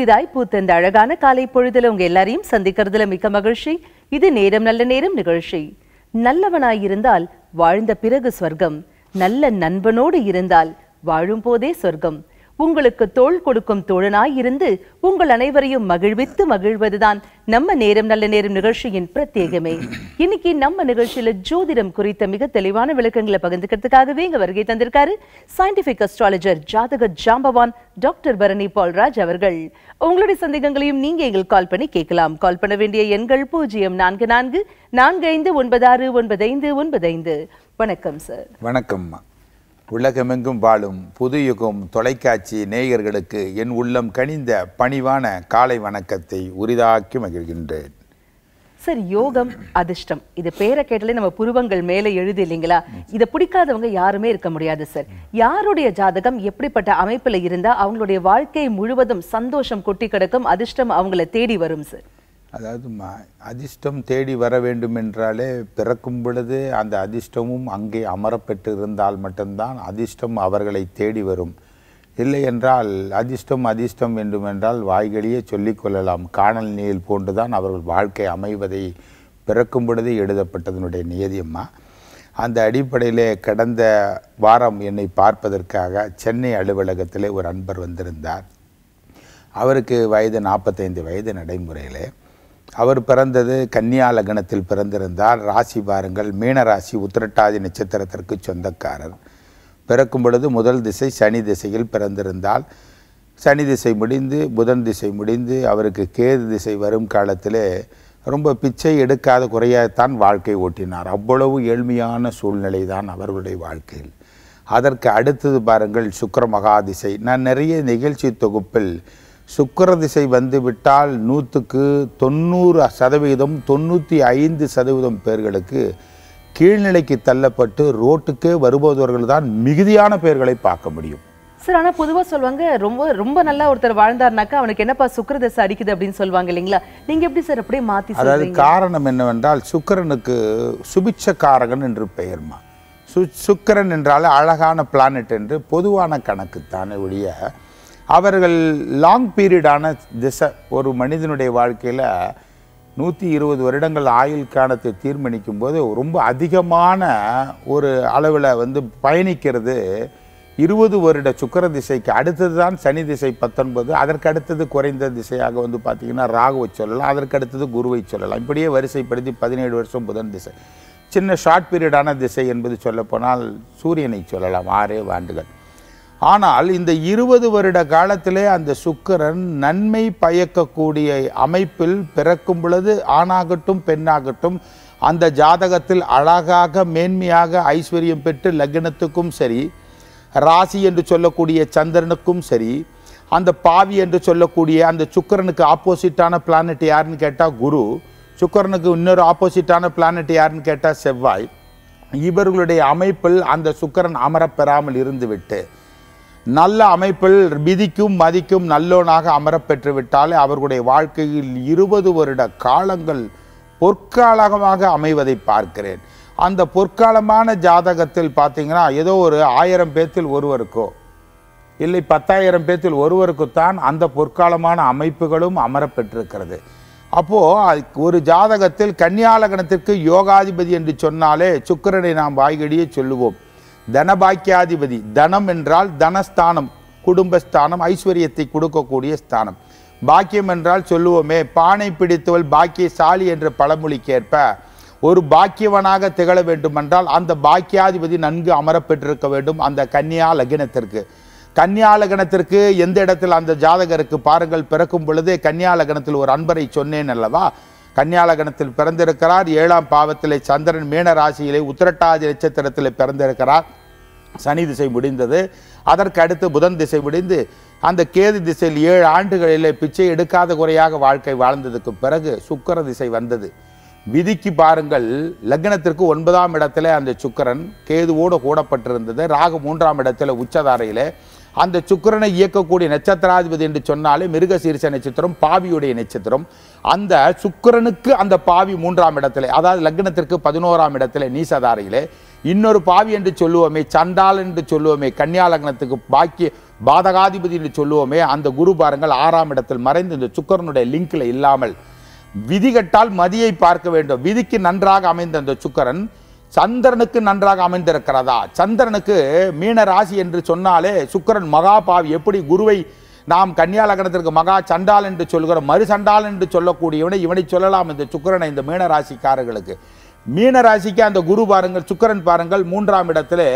புதிதாய் பூத்த இந்த அழகான காலை பொழுதுல உங்க எல்லாரையும் சந்திக்கிறதுல மிக்க மகிழ்ச்சி. இது நேரம் நல்ல நேரம் நிகழ்ச்சி. நல்லவனாயிருந்தால் வாழ்ந்த பிறகு சொர்க்கம். நல்ல நண்பனோடு இருந்தால் வாழும் போதே சொர்க்கம். உங்களுக்கு தோள் கொடுக்கும் தோழனாய் இருந்து உங்கள் அனைவரையும் மகிழ்வித்து மகிழ்வதுதான் நம்ம நேரம் நல்ல நேரம் நிகழ்ச்சியின் பிரத்யேகமே. இன்னைக்கு நம்ம நிகழ்ச்சியில ஜோதிடம் குறித்த மிக தெளிவான விளக்கங்களை பகிர்ந்துக்கிறதுக்காகவே இங்க வருகை தந்திருக்காரு சயின்டிபிக் அஸ்ட்ராலஜர் ஜாதக ஜாம்பவான் டாக்டர் பரணி பால்ராஜ் அவர்கள். உங்களுடைய சந்தேகங்களையும் நீங்க எங்களுக்கு கால் பண்ணி கேட்கலாம். கால் பண்ண வேண்டிய எண்கள் பூஜ்ஜியம் நான்கு நான்கு நான்கு ஐந்து ஒன்பது ஆறு ஒன்பது ஐந்து ஒன்பது ஐந்து. வணக்கம் சார் வணக்கம்மா. உலகமெங்கும் வாழும் புது யுகம் தொலைக்காட்சி நேயர்களுக்கு என் உள்ளம் கனிந்த பணிவான காலை வணக்கத்தை உரிதாக்கி மகிழ்கின்றேன். சார் யோகம் அதிர்ஷ்டம். இது பேரை கேட்டாலே நம்ம புருவங்கள் மேலே எழுது இல்லைங்களா? இதை பிடிக்காதவங்க யாருமே இருக்க முடியாது சார் யாருடைய ஜாதகம் எப்படிப்பட்ட அமைப்பில் இருந்தால் அவங்களுடைய வாழ்க்கை முழுவதும் சந்தோஷம் கொட்டி கிடக்கும் அதிர்ஷ்டம் அவங்கள தேடி வரும் சார் அதாவது ம- அதிர்ஷ்டம் தேடி வர வேண்டும் என்றாலே பிறக்கும் பொழுது அந்த அதிர்ஷ்டமும் அங்கே அமரப்பெற்று இருந்தால் மட்டும்தான் அதிர்ஷ்டம் அவர்களை தேடி வரும். இல்லை என்றால் அதிர்ஷ்டம் அதிர்ஷ்டம் வேண்டுமென்றால் வாய்களையே சொல்லிக்கொள்ளலாம் காணல் நீல் போன்றுதான் அவர்கள் வாழ்க்கை அமைவதை பிறக்கும் பொழுதே எழுதப்பட்டதனுடைய நியதியம்மா. அந்த அடிப்படையிலே கடந்த வாரம் என்னை பார்ப்பதற்காக சென்னை அலுவலகத்திலே ஒரு அன்பர் வந்திருந்தார். அவருக்கு வயது நாற்பத்தைந்து வயது நடைமுறையிலே. அவர் பிறந்தது கன்னியா லக்னத்தில் பிறந்திருந்தால் ராசி பாருங்கள் மீன ராசி உத்திரட்டாதி நட்சத்திரத்திற்கு சொந்தக்காரர். பிறக்கும் பொழுது முதல் திசை சனி திசையில் பிறந்திருந்தால். சனி திசை முடிந்து புதன் திசை முடிந்து அவருக்கு கேது திசை வரும் காலத்திலே ரொம்ப பிச்சை எடுக்காத குறையாகத்தான் வாழ்க்கை ஓட்டினார். அவ்வளவு ஏழ்மையான சூழ்நிலை தான் அவர்களுடைய வாழ்க்கையில். அதற்கு அடுத்தது பாருங்கள் சுக்கர மகாதிசை நான் நிறைய நிகழ்ச்சி தொகுப்பில் சுக்கிர திசை வந்துவிட்டால் நூற்றுக்கு தொண்ணூறு சதவீதம் தொண்ணூற்றி ஐந்து சதவீதம் பேர்களுக்கு கீழ்நிலைக்கு தள்ளப்பட்டு ரோட்டுக்கே வருபவர்கள் தான் மிகுதியான பேர்களை பார்க்க முடியும். சார் ஆனா பொதுவா சொல்லுவாங்க ரொம்ப ரொம்ப நல்லா ஒருத்தர் வாழ்ந்தாருனாக்கா அவனுக்கு என்னப்பா சுக்கிரதசை அடிக்குது அப்படின்னு சொல்லுவாங்க இல்லைங்களா? நீங்க எப்படி சார் அப்படியே மாத்தி அதாவது காரணம் என்னவென்றால் சுக்கிரனுக்கு சுபிட்சக்காரகன் என்று பெயர்மா சு சுக்கிரன் என்றாலே அழகான பிளானட் என்று பொதுவான கணக்குத்தானே ஒழிய அவர்கள் லாங் பீரியடான திசை ஒரு மனிதனுடைய வாழ்க்கையில் நூற்றி இருபது வருடங்கள் ஆயுள் காலத்தை தீர்மானிக்கும் போது ரொம்ப அதிகமான ஒரு அளவில் வந்து பயணிக்கிறது. இருபது வருட சுக்கிர திசைக்கு அடுத்தது தான் சனி திசை பத்தொன்பது அதற்கு அடுத்தது குறைந்த திசையாக வந்து பார்த்திங்கன்னா ராகுவை சொல்லலாம் அதற்கு அடுத்தது குருவை சொல்லலாம். இப்படியே வரிசைப்படுத்தி பதினேழு வருஷம் புதன் திசை. சின்ன ஷார்ட் பீரியடான திசை என்பது சொல்லப்போனால் சூரியனை சொல்லலாம் ஆறே ஆண்டுகள். ஆனால் இந்த இருபது வருட காலத்திலே அந்த சுக்கிரன் நன்மை பயக்கக்கூடிய அமைப்பில் பிறக்கும் பொழுது ஆணாகட்டும் பெண்ணாகட்டும் அந்த ஜாதகத்தில் அழகாக மேன்மையாக ஐஸ்வர்யம் பெற்று லக்னத்துக்கும் சரி ராசி என்று சொல்லக்கூடிய சந்திரனுக்கும் சரி அந்த பாவி என்று சொல்லக்கூடிய அந்த சுக்கிரனுக்கு ஆப்போசிட்டான பிளானட் யாருன்னு கேட்டால் குரு. சுக்கரனுக்கு இன்னொரு ஆப்போசிட்டான பிளானட் யாருன்னு கேட்டால் செவ்வாய். இவர்களுடைய அமைப்பில் அந்த சுக்கரன் அமரப்பெறாமல் இருந்துவிட்டு நல்ல அமைப்பில் மிதிக்கும் மதிக்கும் நல்லோனாக அமரப்பெற்று விட்டாலே அவர்களுடைய வாழ்க்கையில் இருபது வருட காலங்கள் பொற்காலமாக அமைவதை பார்க்கிறேன். அந்த பொற்காலமான ஜாதகத்தில் பார்த்தீங்கன்னா ஏதோ ஒரு ஆயிரம் பேத்தில் ஒருவருக்கோ இல்லை பத்தாயிரம் பேத்தில் ஒருவருக்குத்தான் அந்த பொற்காலமான அமைப்புகளும் அமரப்பெற்றிருக்கிறது அப்போது ஒரு ஜாதகத்தில் கன்னியாலகணத்திற்கு யோகாதிபதி என்று சொன்னாலே சுக்கிரனை நாம் வாய்கடியே சொல்லுவோம். தனபாக்கியாதிபதி. தனம் என்றால் தனஸ்தானம் குடும்பஸ்தானம் ஐஸ்வர்யத்தை கொடுக்கக்கூடிய ஸ்தானம். பாக்கியம் என்றால் சொல்லுவோமே பானை பிடித்தவள் பாக்கியசாலி என்ற பழமொழிக்கேற்ப ஒரு பாக்கியவனாக திகழ வேண்டுமென்றால் அந்த பாக்கியாதிபதி நன்கு அமரப்பெற்றிருக்க வேண்டும் அந்த கன்னியா லக்னத்திற்கு. கன்னியா லக்னத்திற்கு எந்த இடத்தில் அந்த ஜாதகருக்கு பாருங்கள் பிறக்கும் பொழுதே கன்னியா லக்னத்தில் ஒரு அன்பரை சொன்னேன் அல்லவா? கன்னியா லக்னத்தில் பிறந்திருக்கிறார். ஏழாம் பாவத்திலே சந்திரன் மீன ராசியிலே உத்திரட்டாதி நட்சத்திரத்தில் பிறந்திருக்கிறார். சனி திசை முடிந்தது. அதற்கு அடுத்து புதன் திசை முடிந்து அந்த கேது திசையில் ஏழு ஆண்டுகளிலே பிச்சை எடுக்காத குறையாக வாழ்க்கை வாழ்ந்ததுக்கு பிறகு சுக்கிர திசை வந்தது. விதிக்கு பாருங்கள் லக்னத்திற்கு ஒன்பதாம் இடத்துல அந்த சுக்கிரன் கேதுவோடு கூடப்பட்டிருந்தது. ராகு மூன்றாம் இடத்துல உச்சதாரையிலே. அந்த சுக்கிரனை இயக்கக்கூடிய நட்சத்திராதிபதி என்று சொன்னாலே மிருகசீரிச நட்சத்திரம் பாவியுடைய நட்சத்திரம். அந்த சுக்கிரனுக்கு அந்த பாவி மூன்றாம் இடத்திலே அதாவது லக்னத்திற்கு பதினோராம் இடத்துல நீசதாரையிலே. இன்னொரு பாவி என்று சொல்லுவோமே சண்டால் என்று சொல்லுவோமே கன்னியாலக்னத்துக்கு பாக்கிய பாதகாதிபதி என்று சொல்லுவோமே அந்த குரு பாருங்கள் ஆறாம் இடத்தில் மறைந்து இந்த சுக்கிரனுடைய லிங்க்ல இல்லாமல். விதி கட்டால் மதியை பார்க்க வேண்டும். விதிக்கு நன்றாக அமைந்த அந்த சுக்கிரன் சந்திரனுக்கு நன்றாக அமைந்திருக்கிறதா? சந்திரனுக்கு மீன ராசி என்று சொன்னாலே சுக்கிரன் மகா பாவி. எப்படி குருவை நாம் கன்னியாலகனத்திற்கு மகா சண்டால் என்று சொல்கிறோம் மறு சண்டால் என்று சொல்லக்கூடியவனை இவனை சொல்லலாம் இந்த சுக்கிரனை இந்த மீனராசிக்காரர்களுக்கு மீன ராசிக்கு அந்த குரு பாருங்கள் சுக்கிரன் பாருங்கள் மூன்றாம் இடத்திலே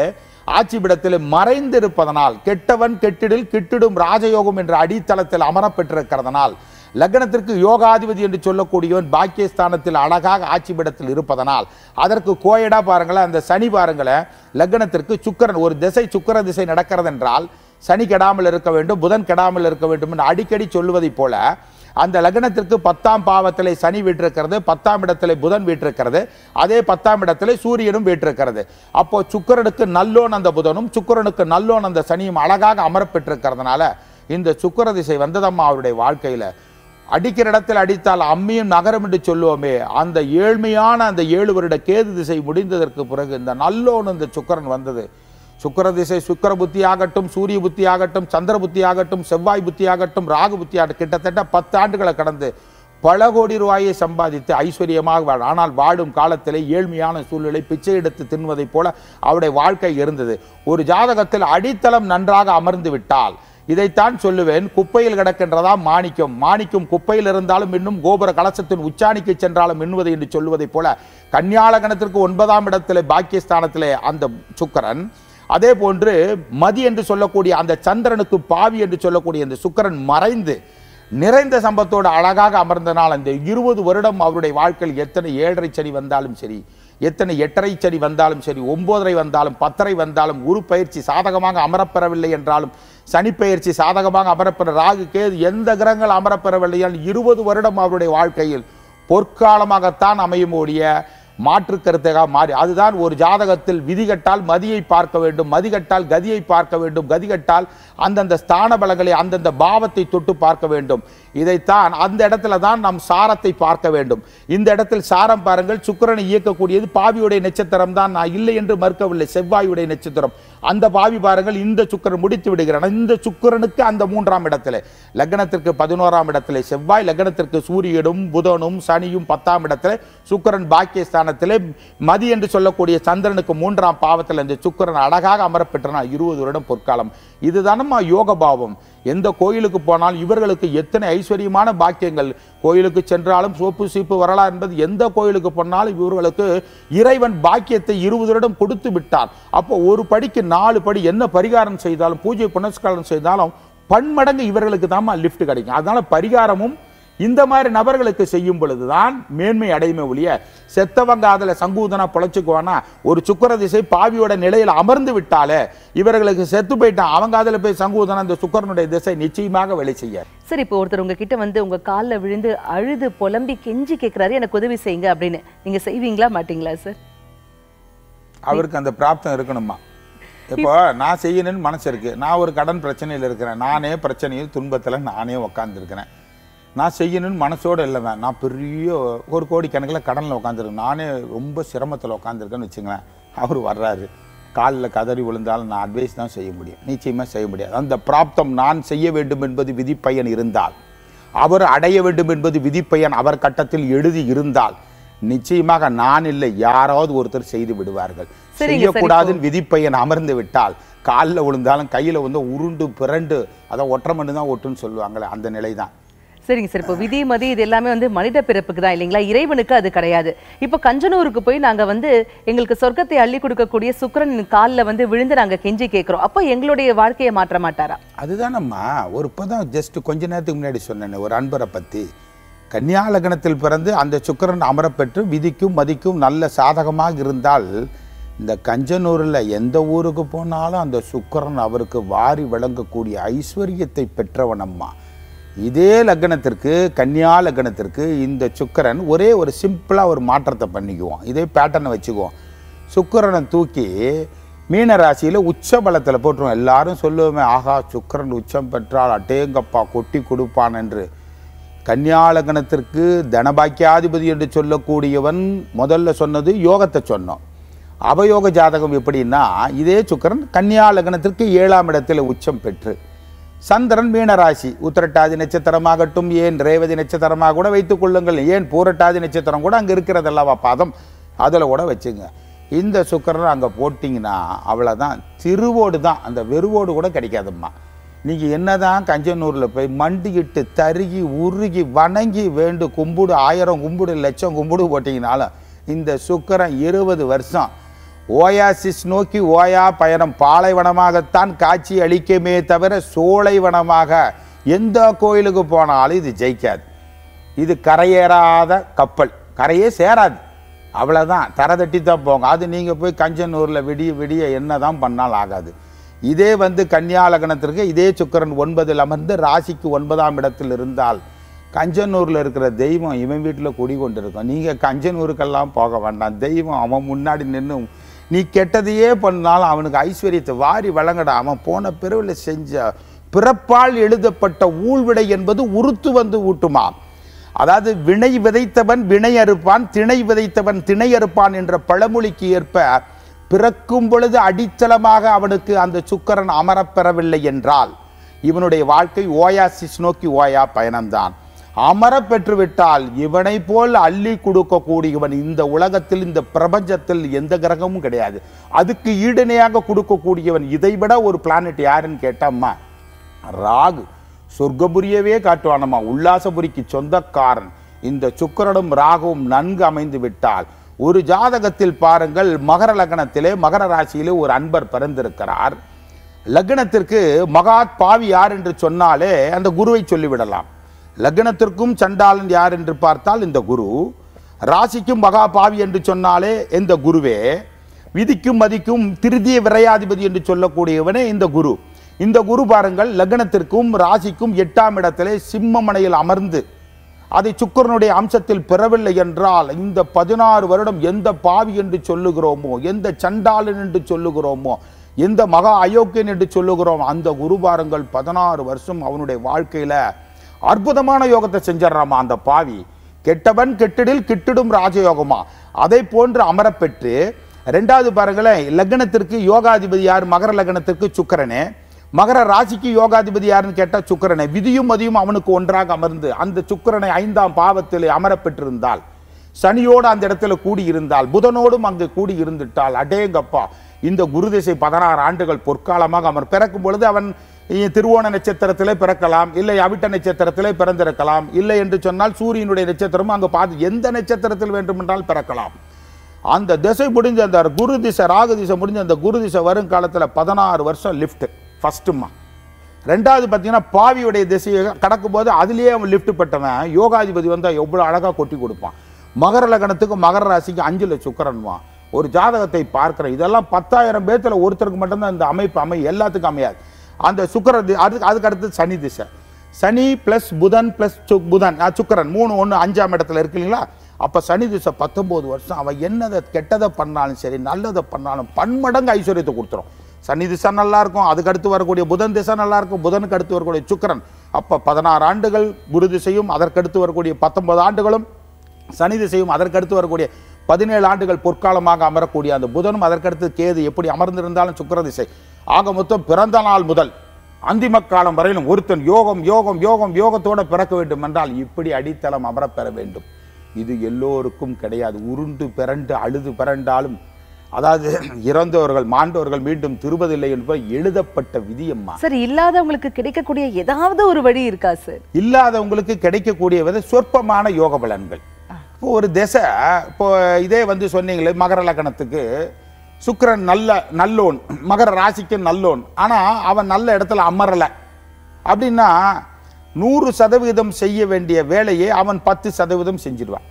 ஆட்சி இடத்திலே மறைந்திருப்பதனால் கெட்டவன் கெட்டிடில் கிட்டிடும் ராஜயோகம் என்ற அடித்தளத்தில் அமரப்பெற்றிருக்கிறதனால் லக்னத்திற்கு யோகாதிபதி என்று சொல்லக்கூடியவன் பாக்கியஸ்தானத்தில் அழகாக ஆட்சிபிடத்தில் இருப்பதனால் அதற்கு கோயடா பாருங்களேன் அந்த சனி பாருங்களேன் லக்னத்திற்கு சுக்கிரன் ஒரு திசை சுக்கிர திசை நடக்கிறது என்றால் சனி கெடாமல் இருக்க வேண்டும் புதன் கெடாமல் இருக்க வேண்டும் என்று அடிக்கடி சொல்லுவதைப் போல அந்த லக்னத்திற்கு பத்தாம் பாவத்தில் சனி வீட்டிருக்கிறது பத்தாம் இடத்துல புதன் வீட்டிருக்கிறது அதே பத்தாம் இடத்துல சூரியனும் வீட்டிருக்கிறது அப்போ சுக்கிரனுக்கு நல்லோன் அந்த புதனும் சுக்கிரனுக்கு நல்லோன் அந்த சனியும் அழகாக அமரப்பெற்றிருக்கிறதுனால இந்த சுக்கிர திசை வந்ததம்மா அவருடைய வாழ்க்கையில். அடிக்கிற இடத்தில் அடித்தால் அம்மியும் நகரம் என்று சொல்லுவோமே அந்த ஏழ்மையான அந்த ஏழு வருட கேது திசை முடிந்ததற்கு பிறகு இந்த நல்லோன் இந்த சுக்கிரன் வந்தது. சுக்கர திசை சுக்கிர புத்தி ஆகட்டும் சூரிய புத்தி ஆகட்டும் சந்திர புத்தி ஆகட்டும் செவ்வாய் புத்தி ஆகட்டும் ராகு புத்தி ஆகட்டும் கிட்டத்தட்ட பத்து ஆண்டுகளை கடந்து பல கோடி ரூபாயை சம்பாதித்து ஐஸ்வர்யமாக வாழ் ஆனால் வாழும் காலத்தில் ஏழ்மையான சூழ்நிலை பிச்சை எடுத்து தின்வதைப் போல அவருடைய வாழ்க்கை இருந்தது. ஒரு ஜாதகத்தில் அடித்தளம் நன்றாக அமர்ந்து விட்டால் இதைத்தான் சொல்லுவேன் குப்பையில் கிடக்கின்றதா மாணிக்கம்? மாணிக்கம் குப்பையில் இருந்தாலும் இன்னும் கோபுர கலசத்தின் உச்சாணிக்கு சென்றாலும் மின்னுவது என்று சொல்வதைப் போல கன்னியாலகணத்திற்கு ஒன்பதாம் இடத்திலே பாக்கியஸ்தானத்திலே அந்த சுக்கரன் அதே போன்று மதி என்று சொல்லக்கூடிய அந்த சந்திரனுக்கு பாவி என்று சொல்லக்கூடிய அந்த சுக்கிரன் மறைந்து நிறைந்த சம்பத்தோடு அழகாக அமர்ந்தனால் அந்த இருபது வருடம் அவருடைய வாழ்க்கையில் எத்தனை ஏழரை சனி வந்தாலும் சரி எத்தனை எட்டரை சனி வந்தாலும் சரி ஒன்பதரை வந்தாலும் பத்தரை வந்தாலும் குரு பயிற்சி சாதகமாக அமரப்பெறவில்லை என்றாலும் சனி பயிற்சி சாதகமாக அமரப்பெற ராகு கேது எந்த கிரகங்கள் அமரப்பெறவில்லையால் இருபது வருடம் அவருடைய வாழ்க்கையில் பொற்காலமாகத்தான் அமையும் ஓடிய மாற்று கருத்தாக மாறி. அதுதான் ஒரு ஜாதகத்தில் விதிகட்டால் மதியை பார்க்க வேண்டும் மதிகட்டால் கதியை பார்க்க வேண்டும் கதி கட்டால் அந்தந்த ஸ்தான பலங்களை அந்தந்த பாவத்தை தொட்டு பார்க்க வேண்டும். இதைத்தான் அந்த இடத்துல தான் நாம் சாரத்தை பார்க்க வேண்டும். இந்த இடத்தில் சாரம் பாருங்கள் சுக்கிரனை இயக்கக்கூடியது பாவியுடைய நட்சத்திரம் தான். நான் இல்லை என்று மறுக்கவில்லை செவ்வாயுடைய நட்சத்திரம். அந்த பாவி பாருங்கள் இந்த சுக்கிரன் முடித்து விடுகிறான். இந்த சுக்கிரனுக்கு அந்த மூன்றாம் இடத்துல லக்னத்திற்கு பதினோராம் இடத்துல செவ்வாய் லக்னத்திற்கு சூரியனும் புதனும் சனியும் பத்தாம் இடத்துல சுக்கிரன் பாக்கியஸ்தானத்தில். மதி என்று சொல்லக்கூடிய சந்திரனுக்கு மூன்றாம் பாவத்தில் இந்த சுக்கரன் அழகாக அமரப்பெற்றனா. இருபது வருடம் பொற்காலம். இதுதானம்மா யோக பாவம். எந்த கோயிலுக்கு போனால் இவர்களுக்கு எத்தனை ஐஸ்வர்யமான பாக்கியங்கள். கோயிலுக்கு சென்றாலும் சோப்பு சீப்பு வரலாம் என்பது எந்த கோயிலுக்கு போனாலும் இவர்களுக்கு இறைவன் பாக்கியத்தை இருபது வருடம் கொடுத்து விட்டார் அப்போ ஒரு படிக்கு நாலு படி என்ன பரிகாரம் செய்தாலும் பூஜை புனஸ்காரம் செய்தாலும் பன்மடங்கு இவர்களுக்கு தான் லிஃப்ட் கிடைக்கும். அதனால பரிகாரமும் இந்த மாதிரி நபர்களுக்கு செய்யும் பொழுதுதான் மேன்மை அடையுமே ஒழிய செத்தவங்க அதுல சங்கூதனா பொழைச்சுக்குவானா? ஒரு சுக்கர திசை பாவியோட நிலையில் அமர்ந்து விட்டாலே இவர்களுக்கு செத்து போயிட்டான். அவங்க அதுல போய் சங்கூதனா இந்த சுக்கரனுடைய திசை நிச்சயமாக வேலை செய்ய. சரி இப்போ ஒருத்தர் உங்ககிட்ட வந்து உங்க கால்ல விழுந்து அழுது புலம்பி கெஞ்சி கேட்கிறாரு எனக்கு உதவி செய்யுங்க அப்படின்னு. நீங்க செய்வீங்களா மாட்டீங்களா சார்? அவருக்கு அந்த பிராப்தம் இருக்கணுமா? இப்போ நான் செய்யணும்னு மனசு இருக்கு. நான் ஒரு கடன் பிரச்சனையில் இருக்கிறேன். நானே பிரச்சனையில் துன்பத்துல நானே உக்காந்துருக்கிறேன். நான் செய்யணும்னு மனசோட இல்லைங்க நான் பெரிய ஒரு கோடி கணக்கில் கடனில் உட்காந்துருக்கேன் நானே ரொம்ப சிரமத்தில் உட்காந்துருக்கேன்னு வச்சுங்களேன் அவர் வர்றாரு. காலில் கதறி விழுந்தாலும் நான் அட்வைஸ் தான் செய்ய முடியும். நிச்சயமாக செய்ய முடியாது. அந்த பிராப்தம் நான் செய்ய வேண்டும் என்பது விதிப்பயன் இருந்தால் அவர் அடைய வேண்டும் என்பது விதிப்பயன் அவர் கட்டத்தில் எழுதி இருந்தால் நிச்சயமாக நான் இல்லை யாராவது ஒருத்தர் செய்து விடுவார்கள். செய்யக்கூடாதுன்னு விதிப்பையன் அமர்ந்து விட்டால் காலில் விழுந்தாலும் கையில் வந்து உருண்டு பிறண்டு அதான் ஒற்றை மண்ணு தான் ஒட்டுன்னு சொல்லுவாங்களே அந்த நிலை தான் சரிங்க சார். இப்போ விதி மதி இது எல்லாமே வந்து மனித பிறப்புக்கு தான் இல்லைங்களா? இறைவனுக்கு அது கிடையாது. இப்போ கஞ்சனூருக்கு போய் நாங்கள் வந்து எங்களுக்கு சொர்க்கத்தை அள்ளி கொடுக்கக்கூடிய சுக்கிரன் காலில் வந்து விழுந்து நாங்கள் கெஞ்சி கேட்குறோம் அப்போ எங்களுடைய வாழ்க்கையை மாற்ற மாட்டாரா? அதுதானம்மா. ஒரு இப்போ தான் ஜஸ்ட் கொஞ்ச நேரத்துக்கு முன்னாடி சொன்னேன் ஒரு அன்பரை பற்றி கன்னியாலகணத்தில் பிறந்து அந்த சுக்கிரன் அமரப்பெற்று விதிக்கும் மதிக்கும் நல்ல சாதகமாக இருந்தால் இந்த கஞ்சனூரில் எந்த ஊருக்கு போனாலும் அந்த சுக்கிரன் அவருக்கு வாரி வழங்கக்கூடிய ஐஸ்வர்யத்தை பெற்றவனம்மா. இதே லக்னத்திற்கு கன்னியா லக்னத்திற்கு இந்த சுக்கரன் ஒரே ஒரு சிம்பிளாக ஒரு மாற்றத்தை பண்ணிக்குவோம் இதே பேட்டர்னை வச்சுக்குவோம் சுக்கரனை தூக்கி மீன ராசியில் உச்ச பலத்தில் போட்டுருவோம் எல்லாரும் சொல்லுவோமே ஆகா சுக்கிரன் உச்சம் பெற்றால் அட்டேங்கப்பா கொட்டி கொடுப்பான் என்று. கன்னியாலகணத்திற்கு தனபாக்கியாதிபதி என்று சொல்லக்கூடியவன் முதல்ல சொன்னது யோகத்தை சொன்னோம் அவயோக ஜாதகம் எப்படின்னா இதே சுக்கரன் கன்னியா லக்னத்திற்கு ஏழாம் இடத்தில் உச்சம் பெற்று சந்திரன் மீனராசி. உத்திரட்டாதி நட்சத்திரமாகட்டும் ஏன் ரேவதி நட்சத்திரமாக கூட வைத்துக் கொள்ளுங்கள். ஏன் பூரட்டாதி நட்சத்திரம் கூட அங்கே இருக்கிறதல்லவா பாதம்? அதில் கூட வச்சுங்க. இந்த சுக்கரன் அங்கே போட்டிங்கன்னா அவ்வளோதான் திருவோடு தான். அந்த வெறுவோடு கூட கிடைக்காதும்மா. நீங்கள் என்னதான் கஞ்சனூரில் போய் மண்டிக்கிட்டு தருகி உருகி வணங்கி வேண்டு கும்பிடு ஆயிரம் கும்பிடு லட்சம் கும்பிடு போட்டிங்கனாலும் இந்த சுக்கரன் இருபது வருஷம் ஓயாசிஸ் நோக்கி ஓயா பயணம். பாலைவனமாகத்தான் காட்சி அளிக்குமே தவிர சோலைவனமாக எந்த கோயிலுக்கு போனாலும் இது ஜெயிக்காது. இது கரையேறாத கப்பல். கரையே சேராது. அவ்வளோதான் தரை தான் போங்க. அது நீங்கள் போய் கஞ்சனூரில் விடிய விடிய என்ன தான் பண்ணால் ஆகாது. இதே வந்து கன்னியா லக்னத்திற்கு இதே சுக்கிரன் ஒன்பதில் அமர்ந்து ராசிக்கு ஒன்பதாம் இடத்தில் இருந்தால் கஞ்சனூரில் இருக்கிற தெய்வம் இவன் வீட்டில் குடி கொண்டு இருக்கும் நீங்கள் கஞ்சனூருக்கெல்லாம் போக வேண்டாம். தெய்வம் அவன் முன்னாடி நின்று நீ கெட்டதையே பண்ணாலும் அவனுக்கு ஐஸ்வர்யத்தை வாரி வழங்கடா அவன் போன பிறவில் செஞ்ச பிறப்பால் எழுதப்பட்ட ஊழ்விடை என்பது உறுத்து வந்து ஊட்டுமா? அதாவது வினை விதைத்தவன் வினை அறுப்பான் திணை விதைத்தவன் திணை அறுப்பான் என்ற பழமொழிக்கு ஏற்ப பிறக்கும் பொழுது அடித்தளமாக அவனுக்கு அந்த சுக்கரன் அமரப்பெறவில்லை என்றால் இவனுடைய வாழ்க்கை ஓயாசிஸ் நோக்கி ஓயா பயணம்தான். அமர பெற்றுவிட்டால் இவனை போல் அள்ளி கொடுக்கக்கூடியவன் இந்த உலகத்தில் இந்த பிரபஞ்சத்தில் எந்த கிரகமும் கிடையாது. அதுக்கு ஈடுணையாக கொடுக்கக்கூடியவன் இதைவிட ஒரு பிளானட் யாருன்னு கேட்டம்மா ராகு. சொர்க்கபுரியவே காட்டுவானம்மா உல்லாசபுரிக்கு சொந்தக்காரன். இந்த சுக்கரனும் ராகுவும் நன்கு அமைந்து விட்டால் ஒரு ஜாதகத்தில் பாருங்கள் மகர லக்னத்திலே மகர ராசியிலே ஒரு அன்பர் பிறந்திருக்கிறார். லக்னத்திற்கு மகாத் பாவி யார் என்று சொன்னாலே அந்த குருவை சொல்லிவிடலாம். லக்னத்திற்கும் சண்டாளன் யார் என்று பார்த்தால் இந்த குரு. ராசிக்கும் மகா பாவி என்று சொன்னாலே இந்த குருவே? விதிக்கும் மதிக்கும் திருதிய விரையாதிபதி என்று சொல்லக்கூடியவனே இந்த குரு. இந்த குரு பாருங்கள் லக்னத்திற்கும் ராசிக்கும் எட்டாம் இடத்திலே சிம்மமனையில் அமர்ந்து அதை சுக்கரனுடைய அம்சத்தில் பெறவில்லை என்றால் இந்த பதினாறு வருடம் எந்த பாவி என்று சொல்லுகிறோமோ எந்த சண்டாளன் என்று சொல்லுகிறோமோ எந்த மகா அயோக்கியன் என்று சொல்லுகிறோம் அந்த குரு பாருங்கள் பதினாறு வருஷம் அவனுடைய வாழ்க்கையில் அற்புதமான யோகத்தை செஞ்சிடறாமா அந்த பாவி? கெட்டவன் கெட்டிடில் கிட்டிடும் ராஜயோகமா? அதை போன்று அமரப்பெற்று ரெண்டாவது பாருங்களேன் லக்னத்திற்கு யோகாதிபதி யார்? மகர லக்னத்திற்கு சுக்கிரனே. மகர ராசிக்கு யோகாதிபதி யாருன்னு கேட்டா சுக்கரனை. விதியும் மதியும் அவனுக்கு ஒன்றாக அமர்ந்து அந்த சுக்கிரனை ஐந்தாம் பாவத்தில் அமரப்பெற்றிருந்தால் சனியோடு அந்த இடத்துல கூடியிருந்தால் புதனோடும் அங்கு கூடி இருந்துட்டால் அடேங்கப்பா இந்த குரு திசை பதினாறு ஆண்டுகள் பொற்காலமாக அமர். பிறக்கும் பொழுது அவன் திருவோண நட்சத்திரத்திலே பிறக்கலாம் இல்லை அவிட்ட நட்சத்திரத்திலே பிறந்திருக்கலாம். இல்லை என்று சொன்னால் சூரியனுடைய நட்சத்திரமும் அங்கே பார்த்து எந்த நட்சத்திரத்தில் வேண்டுமென்றால் பிறக்கலாம். அந்த திசை முடிஞ்ச அந்த குரு திசை ராகு திசை முடிஞ்ச அந்த குரு திசை வருங்காலத்தில் பதினாறு வருஷம் லிஃப்ட் ஃபர்ஸ்ட்டுமா ரெண்டாவது பார்த்தீங்கன்னா பாவியுடைய திசையை கடக்கும்போது அதுலேயே அவன் லிஃப்ட் பட்டவன். யோகாதிபதி வந்தால் எவ்வளோ அழகாக கொட்டி கொடுப்பான். மகர லக்னத்துக்கு மகர ராசிக்கு அஞ்சில் சுக்கரன்வான். ஒரு ஜாதகத்தை பார்க்குறேன். இதெல்லாம் பத்தாயிரம் பேர்த்தில் ஒருத்தருக்கு மட்டும்தான் இந்த அமைப்பு அமை எல்லாத்துக்கும் அமையாது. அந்த சுக்கர அதுக்கு அதுக்கு அடுத்து சனி திசை. சனி ப்ளஸ் புதன் பிளஸ் புதன். சுக்கரன். மூணு ஒன்று அஞ்சாம் இடத்துல இருக்கு இல்லைங்களா? அப்போ சனி திசை பத்தொம்போது வருஷம். அவன் என்னதை கெட்டதை பண்ணாலும் சரி நல்லதை பண்ணாலும் பன்மடங்கு ஐஸ்வர்யத்தை கொடுத்துரும். சனி திசை நல்லாயிருக்கும் அதுக்கடுத்து வரக்கூடிய புதன் திசை நல்லாயிருக்கும் புதனுக்கு அடுத்து வரக்கூடிய சுக்கரன். அப்போ பதினாறு ஆண்டுகள் குரு திசையும் அதற்கடுத்து வரக்கூடிய பத்தொன்பது ஆண்டுகளும் சனி திசையும் அதற்கடுத்து வரக்கூடிய பதினேழு ஆண்டுகள் பொற்காலமாக அமரக்கூடிய அந்த புதனும் அதற்கடுத்து கேது எப்படி அமர்ந்திருந்தாலும் சுக்கிர திசை ஆக மொத்தம் பிறந்த நாள் முதல் அந்திம காலம் வரையிலும் ஒருத்தன் யோகம் யோகம் யோகம் யோகத்தோட பிறக்க வேண்டும் என்றால் இப்படி அடித்தளம் அமரப் பெற வேண்டும். இது எல்லோருக்கும் கிடையாது. உருண்டு பிறண்டு அழுது பிறண்டாலும் அதாவது இறந்தவர்கள் மாண்டவர்கள் மீண்டும் திருவதில்லை என்பது எழுதப்பட்ட விதியம்மா சார் இல்லாதவங்களுக்கு கிடைக்கக்கூடிய ஏதாவது ஒரு வழி இருக்கா சார் இல்லாதவங்களுக்கு கிடைக்கக்கூடிய வித சொற்பமான யோக பலன்கள். இப்போ ஒரு திசை இப்போ இதே வந்து சொன்னீங்களே மகர லக்கணத்துக்கு. சுக்கரன் நல்ல நல்லோன் மகர ராசிக்கு நல்லோன். ஆனால் அவன் நல்ல இடத்துல அமரலை. அப்படின்னா நூறு சதவீதம் செய்ய வேண்டிய வேலையை அவன் பத்து சதவீதம் செஞ்சிடுவான்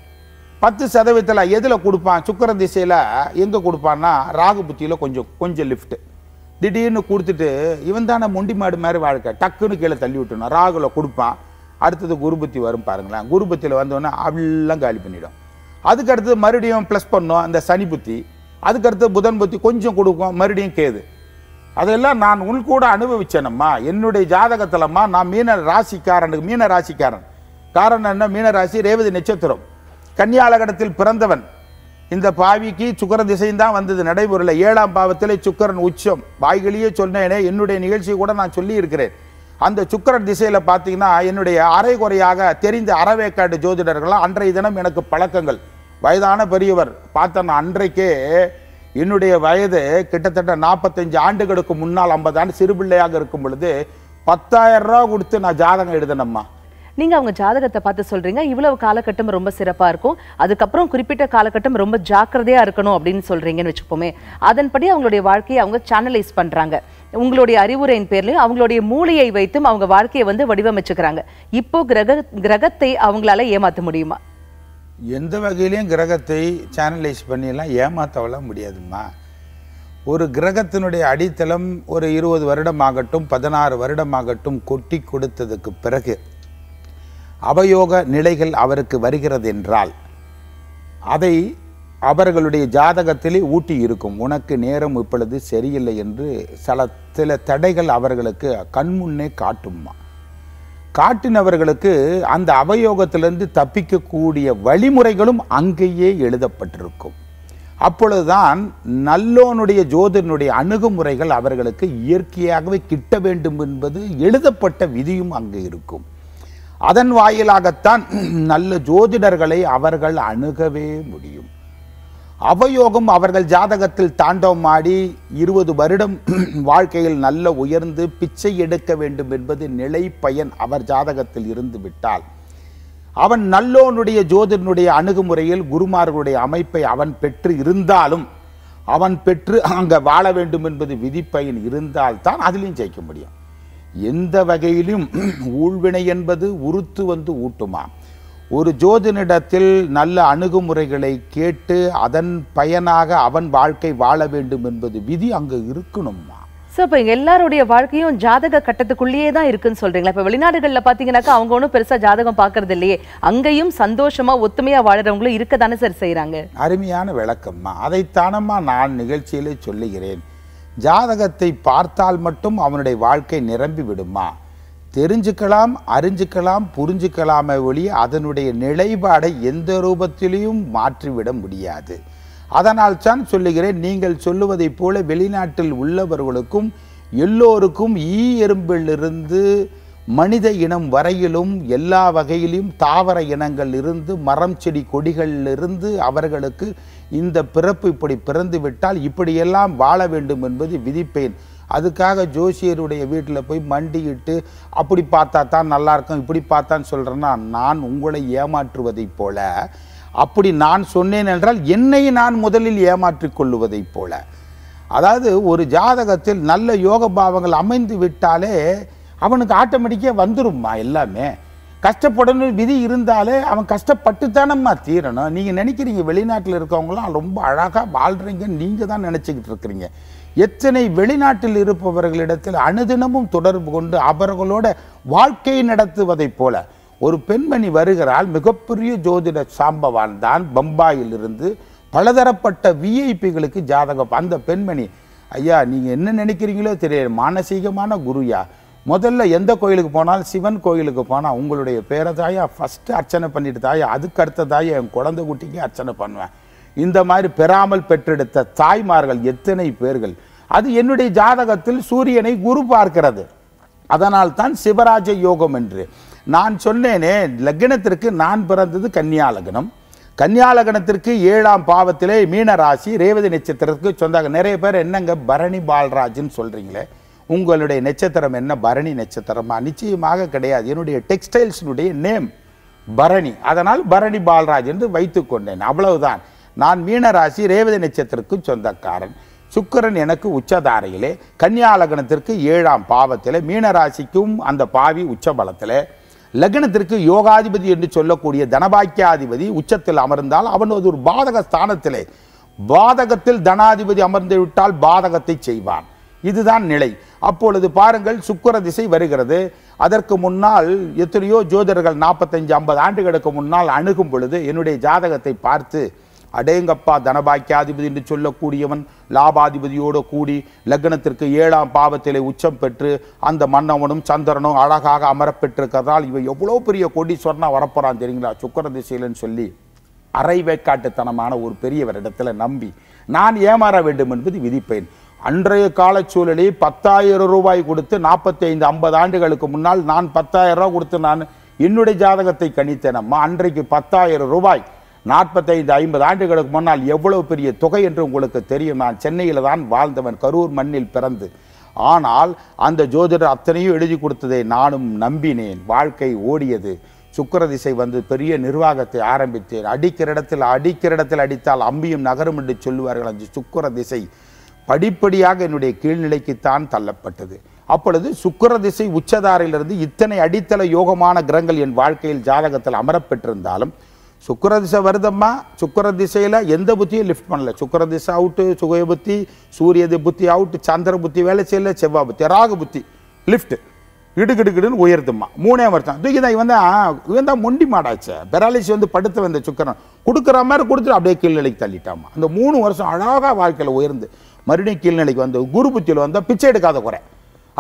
பத்து சதவீதத்தில் எதில் கொடுப்பான்? சுக்கர திசையில் எங்கே கொடுப்பான்னா ராகு புத்தியில் கொஞ்சம் கொஞ்சம் லிஃப்ட்டு திடீர்னு கொடுத்துட்டு இவன் தானே முண்டி மாடு மாதிரி வாழ்க்கை. டக்குன்னு கீழே தள்ளி விட்டுணும் ராகுல கொடுப்பான். அடுத்தது குருபத்தி வரும் பாருங்களேன். குருபத்தியில் வந்தோடனே அவ்வளோலாம் காலி பண்ணிடும். அதுக்கு அடுத்தது மறுபடியும் ப்ளஸ் பண்ணோம் அந்த சனி புத்தி. அதுக்கடுத்து புதன் புத்தி கொஞ்சம் கொடுக்கும் மறுபடியும் கேது. அதெல்லாம் நான் உள் கூட அனுபவிச்சேனம்மா. என்னுடைய ஜாதகத்திலம்மா நான் மீன ராசிக்காரனுக்கு மீன ராசிக்காரன். காரணம் என்ன? மீன ராசி ரேவதி நட்சத்திரம். கன்னியாலகடத்தில் பிறந்தவன். இந்த பாவிக்கு சுக்கர திசையும் தான் வந்தது. நடைமுறையில் ஏழாம் பாவத்தில் சுக்கரன் உச்சம். வாய்களையே சொன்னேனே என்னுடைய நிகழ்ச்சி கூட நான் சொல்லி இருக்கிறேன் அந்த சுக்கரன் திசையில் பார்த்தீங்கன்னா என்னுடைய அரைகுறையாக தெரிந்த அறவேக்காடு ஜோதிடர்கள்லாம் அன்றைய தினம் எனக்கு பழக்கங்கள். வயதான பெரியவர் பார்த்தேன் நான் அன்றைக்கே என்னுடைய வயது கிட்டத்தட்ட நாற்பத்தஞ்சு ஆண்டுகளுக்கு முன்னால் ஐம்பது ஆண்டு சிறுபிள்ளையாக இருக்கும் பொழுது பத்தாயிரம் ரூபா கொடுத்து நான் ஜாதகம் எழுதினம்மா நீங்க அவங்க ஜாதகத்தை பார்த்து சொல்றீங்க. இவ்வளவு காலகட்டம் ரொம்ப சிறப்பா இருக்கும். அதுக்கப்புறம் குறிப்பிட்ட காலகட்டம் ரொம்ப ஜாக்கிரதையா இருக்கணும் அப்படின்னு சொல்றீங்கன்னு வச்சுப்போமே. அதன்படி அவங்களுடைய வாழ்க்கையை அவங்க சேனலைஸ் பண்றாங்க. உங்களுடைய அறிவுரையின் பேர்லையும் அவங்களுடைய மூளையை வைத்தும் அவங்க வாழ்க்கையை வந்து வடிவமைச்சுக்கிறாங்க. இப்போ கிரக கிரகத்தை அவங்களால ஏமாத்த முடியுமா? எந்த வகையிலையும் கிரகத்தை சேனலைஸ் பண்ணியெல்லாம் ஏமாத்தவெல்லாம் முடியாதும்மா. ஒரு கிரகத்தினுடைய அடித்தளம் ஒரு இருபது வருடமாகட்டும் பதினாறு வருடமாகட்டும் கொட்டி கொடுத்ததுக்கு பிறகு அவயோக நிலைகள் அவருக்கு வருகிறது என்றால் அதை அவர்களுடைய ஜாதகத்திலே ஊட்டி இருக்கும். உனக்கு நேரம் இப்பொழுது சரியில்லை என்று சில சில தடைகள் அவர்களுக்கு கண்முன்னே காட்டும்மா. காட்டினவர்களுக்கு அந்த அவயோகத்திலிருந்து தப்பிக்கக்கூடிய வழிமுறைகளும் அங்கேயே எழுதப்பட்டிருக்கும். அப்பொழுதுதான் நல்லோனுடைய ஜோதிடனுடைய அணுகுமுறைகள் அவர்களுக்கு இயற்கையாகவே கிட்ட வேண்டும் என்பது எழுதப்பட்ட விதியும் அங்கு இருக்கும். அதன் வாயிலாகத்தான் நல்ல ஜோதிடர்களை அவர்கள் அணுகவே முடியும். அவயோகம் அவர்கள் ஜாதகத்தில் தாண்டவமாடி இருபது வருடம் வாழ்க்கையில் நல்ல உயர்ந்து பிச்சை எடுக்க வேண்டும் என்பது நிலை பயன் அவர் ஜாதகத்தில் இருந்து விட்டால். அவன் நல்லோனுடைய ஜோதிடனுடைய அணுகுமுறையில் குருமார்களுடைய அமைப்பை அவன் பெற்று இருந்தாலும் அவன் பெற்று அங்க வாழ வேண்டும் என்பது விதிப்பயன் இருந்தால்தான் அதிலையும் ஜெயிக்க முடியும். எந்த வகையிலும் ஊழ்வினை என்பது உறுத்து வந்து ஊட்டுமா? ஒரு ஜோதினிடத்தில் நல்ல அணுகுமுறைகளை கேட்டு அதன் பயனாக அவன் வாழ்க்கை வாழ வேண்டும் என்பது விதி அங்கு இருக்கணும்மா. சோ இப்ப எல்லாருடைய வாழ்க்கையும் ஜாதக கட்டத்துக்குள்ளேயே தான் இருக்குன்னு சொல்றீங்களா? இப்ப வெளிநாடுகள்ல பாத்தீங்கன்னாக்கா அவங்க ஒன்றும் பெருசா ஜாதகம் பாக்குறது இல்லையே. அங்கேயும் சந்தோஷமா ஒத்துமையா வாழறவங்களும் இருக்க தானே சார் செய்யறாங்க அருமையான விளக்கம்மா. அதைத்தானம்மா நான் நிகழ்ச்சியிலே சொல்லுகிறேன். ஜாதகத்தை பார்த்தால் மட்டும் அவனுடைய வாழ்க்கை நிரம்பி விடுமா? தெரிஞ்சுக்கலாம் அறிஞ்சுக்கலாம் புரிஞ்சுக்கலாமே ஒழிய அதனுடைய நிலைப்பாடை எந்த ரூபத்திலையும் மாற்றிவிட முடியாது. அதனால் தான் சொல்லுகிறேன் நீங்கள் சொல்லுவதைப் போல வெளிநாட்டில் உள்ளவர்களுக்கும் எல்லோருக்கும் ஈ எறும்பிலிருந்து மனித இனம் வரையிலும் எல்லா வகையிலும் தாவர இனங்கள் இருந்து மரம் செடி கொடிகளிலிருந்து அவர்களுக்கு இந்த பிறப்பு இப்படி பிறந்து விட்டால் இப்படியெல்லாம் வாழ வேண்டும் என்பது விதிப்பேன். அதுக்காக ஜோசியருடைய வீட்டில் போய் மண்டியிட்டு அப்படி பார்த்தா தான் நல்லாயிருக்கும் இப்படி பார்த்தான்னு சொல்கிறேன்னா நான் உங்களை ஏமாற்றுவதைப் போல அப்படி நான் சொன்னேன் என்றால் என்னை நான் முதலில் ஏமாற்றிக் கொள்ளுவதைப் போல. அதாவது ஒரு ஜாதகத்தில் நல்ல யோக பாவங்கள் அமைந்து விட்டாலே அவனுக்கு ஆட்டோமேட்டிக்காக வந்துரும்மா எல்லாமே. கஷ்டப்படணும் விதி இருந்தாலே அவன் கஷ்டப்பட்டு தானம்மா தீரணும். நீங்கள் நினைக்கிறீங்க வெளிநாட்டில் இருக்கவங்களாம் ரொம்ப அழகாக வாழ்கிறீங்கன்னு நீங்கள் தான் நினச்சிக்கிட்டு இருக்கிறீங்க. எத்தனை வெளிநாட்டில் இருப்பவர்களிடத்தில் அனுதினமும் தொடர்பு கொண்டு அவர்களோட வாழ்க்கை நடத்துவதைப் போல ஒரு பெண்மணி வருகிறாள். மிகப்பெரிய ஜோதிட சாம்பவான் தான். பம்பாயிலிருந்து பலதரப்பட்ட விஐபிகளுக்கு ஜாதகம். அந்த பெண்மணி ஐயா நீங்கள் என்ன நினைக்கிறீங்களோ தெரியல மானசீகமான குருயா. முதல்ல எந்த கோயிலுக்கு போனாலும் சிவன் கோயிலுக்கு போனால் உங்களுடைய பேரை தாயா? ஃபஸ்ட்டு அர்ச்சனை பண்ணிட்டு தாயா? அதுக்கு அடுத்த தாயா? என் குழந்தை குட்டிக்கு அர்ச்சனை பண்ணுவேன். இந்த மாதிரி பெறாமல் பெற்றெடுத்த தாய்மார்கள் எத்தனை பேர்கள்? அது என்னுடைய ஜாதகத்தில் சூரியனை குரு பார்க்கிறது. அதனால் தான் சிவராஜ யோகம் என்று. நான் சொன்னேனே லக்னத்திற்கு நான் பிறந்தது கன்னியா லக்னம். கன்னியா லக்னத்திற்கு ஏழாம் பாவத்திலே மீன ராசி ரேவதி நட்சத்திரத்துக்கு சொந்தாங்க. நிறைய பேர் என்னங்க பரணி பால்ராஜ்னு சொல்கிறீங்களே உங்களுடைய நட்சத்திரம் என்ன? பரணி நட்சத்திரமா? நிச்சயமாக கிடையாது. என்னுடைய டெக்ஸ்டைல்ஸினுடைய நேம் பரணி. அதனால் பரணி பால்ராஜ் என்று வைத்துக்கொண்டேன் அவ்வளவுதான். நான் மீனராசி ரேவதி நட்சத்திரத்துக்கு சொந்தக்காரன். சுக்கரன் எனக்கு உச்சதாரையிலே கன்னியாலகணத்திற்கு ஏழாம் பாவத்தில் மீனராசிக்கும் அந்த பாவி உச்ச பலத்தில் லக்னத்திற்கு யோகாதிபதி என்று சொல்லக்கூடிய தனபாக்கியாதிபதி உச்சத்தில் அமர்ந்தால் அவன் அது ஒரு பாதக ஸ்தானத்திலே. பாதகத்தில் தனாதிபதி அமர்ந்து விட்டால் பாதகத்தை செய்வான். இதுதான் நிலை. அப்பொழுது பாருங்கள் சுக்கிர திசை வருகிறது. அதற்கு முன்னால் எத்தனையோ ஜோதிடர்கள் நாற்பத்தஞ்சு ஐம்பது ஆண்டுகளுக்கு முன்னால் அணுகும் பொழுது என்னுடைய ஜாதகத்தை பார்த்து அடேங்கப்பா தனபாக்கியாதிபதி என்று சொல்லக்கூடியவன் லாபாதிபதியோடு கூடி லக்னத்திற்கு ஏழாம் பாவத்திலே உச்சம் பெற்று அந்த மன்னவனும் சந்திரனும் அழகாக அமரப்பெற்றிருக்கிறதால் இவன் எவ்வளோ பெரிய கோடீஸ்வரனா வரப்போறான் தெரியுங்களா? சுக்கர திசையிலன்னு சொல்லி அரை வேக்காட்டுத்தனமான ஒரு பெரியவரிடத்துல நம்பி நான் ஏமாற வேண்டும் என்பது விதிப்பேன். அன்றைய கால சூழலில் பத்தாயிரம் ரூபாய் கொடுத்து நாற்பத்தி ஐந்து ஐம்பது ஆண்டுகளுக்கு முன்னால் நான் பத்தாயிரம் ரூபாய் கொடுத்து நான் என்னுடைய ஜாதகத்தை கணித்தேன் அம்மா அன்றைக்கு பத்தாயிரம் ரூபாய் நாற்பத்தைந்து ஐம்பது ஆண்டுகளுக்கு முன்னால் எவ்வளவு பெரிய தொகை என்று உங்களுக்கு தெரியும். நான் சென்னையில் தான் வாழ்ந்தவன். கரூர் மண்ணில் பிறந்து. ஆனால் அந்த ஜோதிடர் அத்தனையும் எழுதி கொடுத்ததை நானும் நம்பினேன். வாழ்க்கை ஓடியது. சுக்கிர திசை வந்து பெரிய நிர்வாகத்தை ஆரம்பித்தேன். அடிக்கிற இடத்தில் அடிக்கிற இடத்தில் அடித்தால் அம்பியும் நகரும் என்று சொல்லுவார்கள். அந்த சுக்கிர திசை படிப்படியாக என்னுடைய கீழ்நிலைக்குத்தான் தள்ளப்பட்டது. அப்பொழுது சுக்கர திசை உச்சதாரிலிருந்து இத்தனை அடித்தள யோகமான கிரகங்கள் என் வாழ்க்கையில் ஜாதகத்தில் அமரப்பெற்றிருந்தாலும் சுக்கர திசை வருதம்மா? சுக்கர திசையில் எந்த புத்தியும் லிஃப்ட் பண்ணல. சுக்கிர திசை அவுட்டு சுகய புத்தி சூரிய புத்தி அவுட்டு சந்திர புத்தி வேலை செய்யல செவ்வாய் புத்தி ராகு புத்தி லிஃப்ட் இடுகிடுகிடுன்னு உயர்த்துமா மூணே வருஷம். தூக்கி தான் இவன் தான் இவன் தான் மொண்டி மாடாச்சு. பெராலிசி வந்து படுத்து வந்த சுக்கரன். கொடுக்குற மாதிரி கொடுத்துட்டு அப்படியே கீழ்நிலைக்கு தள்ளிட்டாமா அந்த மூணு வருஷம் அழகாக வாழ்க்கையில் உயர்ந்து மறுபடியும் கீழ்நிலைக்கு வந்து குரு புத்தியில் வந்தால் பிச்சை எடுக்காத குறை.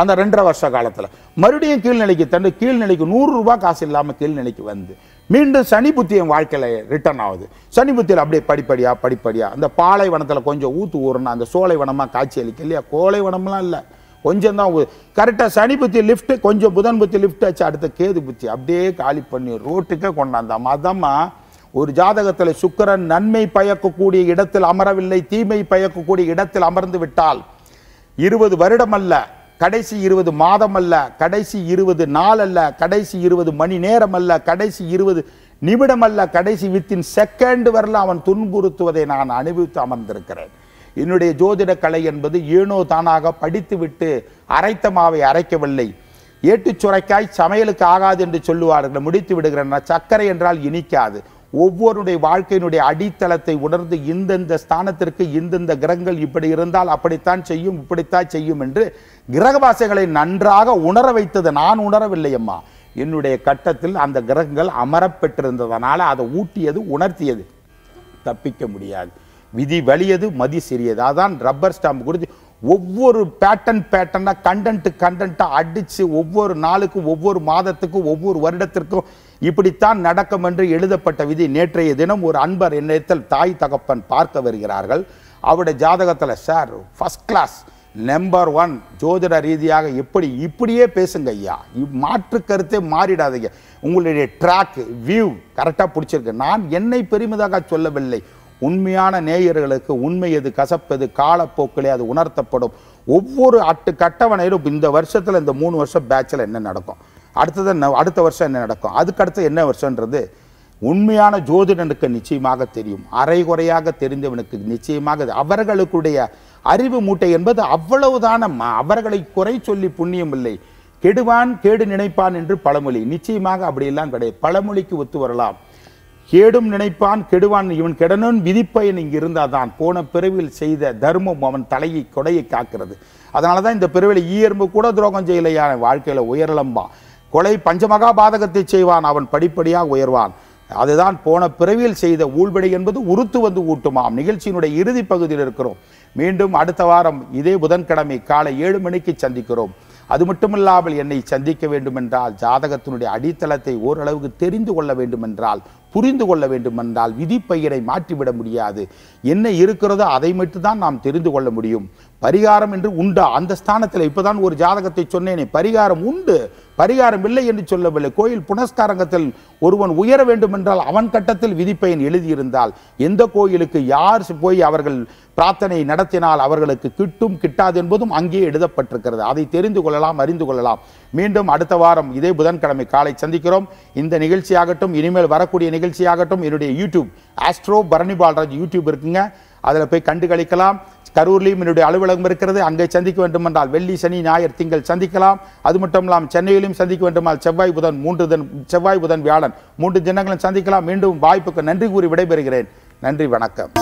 அந்த ரெண்டரை வருஷ காலத்தில். மறுபடியும் கீழ்நிலைக்கு தண்டு கீழ்நிலைக்கு நூறு ரூபாய் காசு இல்லாமல் கீழ்நிலைக்கு வந்து. மீண்டும் சனி புத்தி என் வாழ்க்கையில் ரிட்டர்ன் ஆகுது. சனி புத்தியில் அப்படியே படிப்படியாக படிப்படியாக அந்த பாலைவனத்தில் கொஞ்சம் ஊத்து ஊறணும் அந்த சோலைவனமாக காட்சி அளிக்க இல்லையா? கோலைவனம்லாம் இல்லை. கொஞ்சம் தான் கரெக்டாக சனி புத்தி லிஃப்ட்டு கொஞ்சம் புதன் புத்தி லிஃப்ட் ஆச்சு அடுத்த கேது புத்தி அப்படியே காலி பண்ணி ரோட்டுக்கே கொண்டாந்தாம் அதம்மா ஒரு ஜாதகத்தில் சுக்கிரன் நன்மை பயக்கக்கூடிய இடத்தில் அமரவில்லை தீமை பயக்கக்கூடிய இடத்தில் அமர்ந்து விட்டால் இருபது வருடம் அல்ல. கடைசி இருபது மாதம் அல்ல கடைசி இருபது நாள் அல்ல கடைசி இருபது மணி நேரம் அல்ல கடைசி இருபது நிமிடம் அல்ல கடைசி வித்தின் செகண்ட் வரல அவன் துன்புறுத்துவதை நான் அனுபவித்து அமர்ந்திருக்கிறேன். என்னுடைய ஜோதிட கலை என்பது ஏனோ தானாக படித்துவிட்டு அரைத்த மாவை அரைக்கவில்லை. ஏட்டுச் சுரைக்காய் சமையலுக்கு ஆகாது என்று சொல்லுவார்கள் முடித்து விடுகிறேன். சர்க்கரை என்றால் இனிக்காது. ஒவ்வொருடைய வாழ்க்கையினுடைய அடித்தளத்தை உணர்ந்து இந்தந்த ஸ்தானத்திற்கு இந்தந்த கிரகங்கள் இப்படி இருந்தால் அப்படித்தான் செய்யும் இப்படித்தான் செய்யும் என்று கிரகவாசிகளை நன்றாக உணர வைத்தது நான் உணரவில்லை அம்மா. என்னுடைய கட்டத்தில் அந்த கிரகங்கள் அமரப்பெற்றிருந்ததனால அதை ஊட்டியது உணர்த்தியது. தப்பிக்க முடியாது. விதி வலியது மதி சிறியது. அதான் ரப்பர் ஸ்டாம்ப் கொடுத்து ஒவ்வொரு பேட்டன் பேட்டனாக கண்டென்ட் கண்டென்ட்டாக அடித்து ஒவ்வொரு நாளுக்கும் ஒவ்வொரு மாதத்துக்கும் ஒவ்வொரு வருடத்திற்கும் இப்படித்தான் நடக்கும் என்று எழுதப்பட்ட விதி. நேற்றைய தினம் ஒரு அன்பர் என்னத்தில் தாய் தகப்பன் பார்க்க வருகிறார்கள். அவருடைய ஜாதகத்தில் sir first class number one ஜோதிட ரீதியாக எப்படி இப்படியே பேசுங்க ஐயா. மாற்று கருத்தே மாறிடாதீங்க. உங்களுடைய ட்ராக் வியூ கரெக்டாக பிடிச்சிருக்கு. நான் என்னை பெருமிதாக சொல்லவில்லை. உண்மையான நேயர்களுக்கு உண்மை எது கசப்பது காலப்போக்கிலே அது உணர்த்தப்படும். ஒவ்வொரு அட்டு கட்டவணையிலும் இந்த வருஷத்தில் இந்த மூணு வருஷம் பேட்சில் என்ன நடக்கும்? அடுத்தது என்ன அடுத்த வருஷம் என்ன நடக்கும்? அதுக்கடுத்து என்ன வருஷன்றது உண்மையான ஜோதிடனுக்கு நிச்சயமாக தெரியும். அரைகுறையாக தெரிந்தவனுக்கு நிச்சயமாக அவர்களுக்குடைய அறிவு மூட்டை என்பது அவ்வளவுதான அவர்களை குறை சொல்லி புண்ணியம் இல்லை. கெடுவான் கேடு நினைப்பான் என்று பழமொழி. நிச்சயமாக அப்படியெல்லாம் கிடையாது. பழமொழிக்கு ஒத்து வரலாம். கேடும் நினைப்பான் கெடுவான் இவன் கெடனும் விதிப்பயன் இங்கு இருந்தாதான். போன பிறவியில் செய்த தர்மம் அவன் தலையை கொடையை காக்கிறது. அதனால தான் இந்த பிறவியில் ஈயர்ம்பு கூட துரோகம் செய்யலையா? வாழ்க்கையில் உயரலம்பா. கொலை பஞ்சமகா பாதகத்தை செய்வான் அவன் படிப்படியாக உயர்வான். அதுதான் போன பிறவியில் செய்த ஊழ்விடை என்பது உருத்து வந்து ஊட்டுமாம். நிகழ்ச்சியினுடைய இறுதி பகுதியில் இருக்கிறோம். மீண்டும் அடுத்த வாரம் இதே புதன்கிழமை காலை ஏழு மணிக்கு சந்திக்கிறோம். அது மட்டுமில்லாமல் என்னை சந்திக்க வேண்டுமென்றால் ஜாதகத்தினுடைய அடித்தளத்தை ஓரளவுக்கு தெரிந்து கொள்ள வேண்டுமென்றால் புரிந்து கொள்ள வேண்டுமென்றால் விதிப்பெயரை மாற்றிவிட முடியாது. என்ன இருக்கிறதோ அதை மட்டும்தான் நாம் தெரிந்து கொள்ள முடியும். பரிகாரம் என்று உண்டா? அந்த ஸ்தானத்தில் இப்போதான் ஒரு ஜாதகத்தை சொன்னேனே பரிகாரம் உண்டு. பரிகாரம் இல்லை என்று சொல்லவில்லை. கோயில் புனஸ்காரங்கத்தில் ஒருவன் உயர வேண்டுமென்றால் அவன் கட்டத்தில் விதிப்பயன் எழுதியிருந்தால் எந்த கோயிலுக்கு யார் போய் அவர்கள் பிரார்த்தனை நடத்தினால் அவர்களுக்கு கிட்டும் கிட்டாது என்பதும் அங்கே எழுதப்பட்டிருக்கிறது. அதை தெரிந்து கொள்ளலாம் அறிந்து கொள்ளலாம். மீண்டும் அடுத்த வாரம் இதே புதன்கிழமை காலை சந்திக்கிறோம். இந்த நிகழ்ச்சியாகட்டும் இனிமேல் வரக்கூடிய நிகழ்ச்சியாகட்டும் என்னுடைய YouTube astro Bharani Balraj YouTube இருக்குங்க. அதில் போய் கண்டு கழிக்கலாம் கரூர்லையும் என்னுடைய அலுவலகம் இருக்கிறது. அங்கே சந்திக்க வேண்டுமென்றால் வெள்ளி சனி ஞாயிறு திங்கள் சந்திக்கலாம். அது மட்டும் இல்லாமல் சென்னையிலும் சந்திக்க வேண்டுமால் செவ்வாய் புதன் மூன்று தின செவ்வாய் புதன் வியாழன் மூன்று தினங்களும் சந்திக்கலாம். மீண்டும் வாய்ப்புக்கு நன்றி கூறி விடைபெறுகிறேன். நன்றி வணக்கம்.